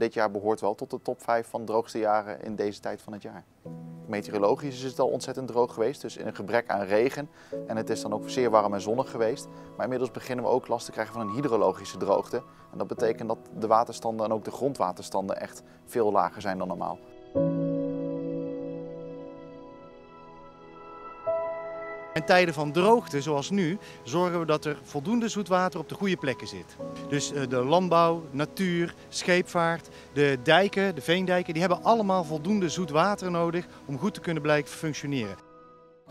Dit jaar behoort wel tot de top 5 van droogste jaren in deze tijd van het jaar. Meteorologisch is het al ontzettend droog geweest, dus in een gebrek aan regen. En het is dan ook zeer warm en zonnig geweest. Maar inmiddels beginnen we ook last te krijgen van een hydrologische droogte. En dat betekent dat de waterstanden en ook de grondwaterstanden echt veel lager zijn dan normaal. In tijden van droogte, zoals nu, zorgen we dat er voldoende zoetwater op de goede plekken zit. Dus eh, de landbouw, natuur, scheepvaart, de dijken, de veendijken, die hebben allemaal voldoende zoet water nodig om goed te kunnen blijven functioneren.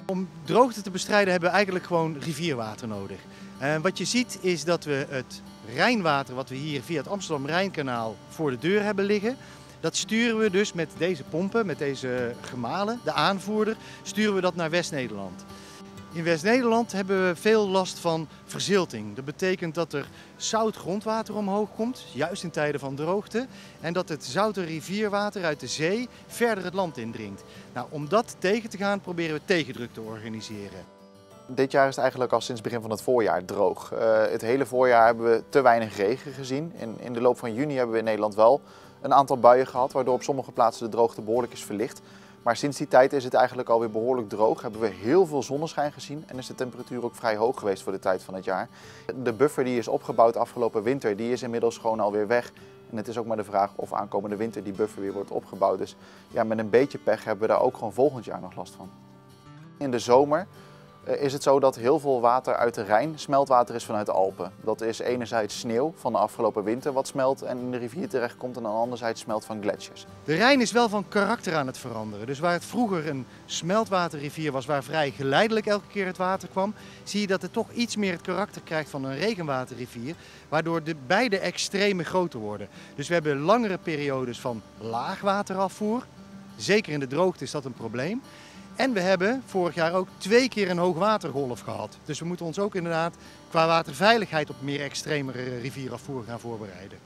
Om droogte te bestrijden hebben we eigenlijk gewoon rivierwater nodig. En wat je ziet is dat we het Rijnwater wat we hier via het Amsterdam-Rijnkanaal voor de deur hebben liggen, dat sturen we dus met deze pompen, met deze gemalen, de aanvoerder, sturen we dat naar West-Nederland. In West-Nederland hebben we veel last van verzilting. Dat betekent dat er zout grondwater omhoog komt, juist in tijden van droogte. En dat het zoute rivierwater uit de zee verder het land indringt. Nou, om dat tegen te gaan proberen we tegendruk te organiseren. Dit jaar is het eigenlijk al sinds begin van het voorjaar droog. Uh, het hele voorjaar hebben we te weinig regen gezien. In de loop van juni hebben we in Nederland wel een aantal buien gehad, waardoor op sommige plaatsen de droogte behoorlijk is verlicht. Maar sinds die tijd is het eigenlijk alweer behoorlijk droog. Hebben we heel veel zonneschijn gezien en is de temperatuur ook vrij hoog geweest voor de tijd van het jaar. De buffer die is opgebouwd afgelopen winter, die is inmiddels gewoon alweer weg. En het is ook maar de vraag of aankomende winter die buffer weer wordt opgebouwd. Dus ja, met een beetje pech hebben we daar ook gewoon volgend jaar nog last van. In de zomer is het zo dat heel veel water uit de Rijn smeltwater is vanuit de Alpen. Dat is enerzijds sneeuw van de afgelopen winter wat smelt en in de rivier terechtkomt en anderzijds smelt van gletsjers. De Rijn is wel van karakter aan het veranderen. Dus waar het vroeger een smeltwaterrivier was waar vrij geleidelijk elke keer het water kwam, zie je dat het toch iets meer het karakter krijgt van een regenwaterrivier, waardoor de beide extremen groter worden. Dus we hebben langere periodes van laagwaterafvoer. Zeker in de droogte is dat een probleem. En we hebben vorig jaar ook twee keer een hoogwatergolf gehad. Dus we moeten ons ook inderdaad qua waterveiligheid op meer extremere rivierafvoer gaan voorbereiden.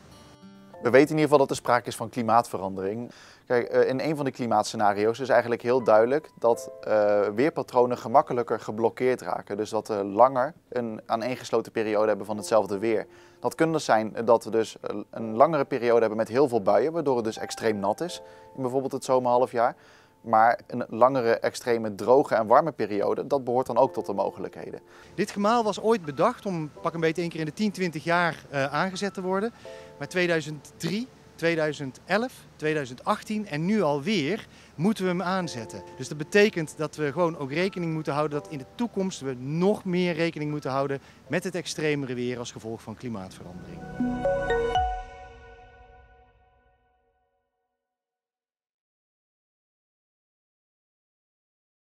We weten in ieder geval dat er sprake is van klimaatverandering. Kijk, eh, in een van de klimaatscenario's is eigenlijk heel duidelijk dat uh, weerpatronen gemakkelijker geblokkeerd raken. Dus dat we langer een aaneengesloten periode hebben van hetzelfde weer. Dat kan dus zijn dat we dus een langere periode hebben met heel veel buien, waardoor het dus extreem nat is in bijvoorbeeld het zomerhalfjaar. Maar een langere, extreme droge en warme periode, dat behoort dan ook tot de mogelijkheden. Dit gemaal was ooit bedacht om pak een beetje één keer in de 10, 20 jaar uh, aangezet te worden. Maar 2003, 2011, 2018 en nu alweer moeten we hem aanzetten. Dus dat betekent dat we gewoon ook rekening moeten houden dat in de toekomst we nog meer rekening moeten houden met het extremere weer als gevolg van klimaatverandering.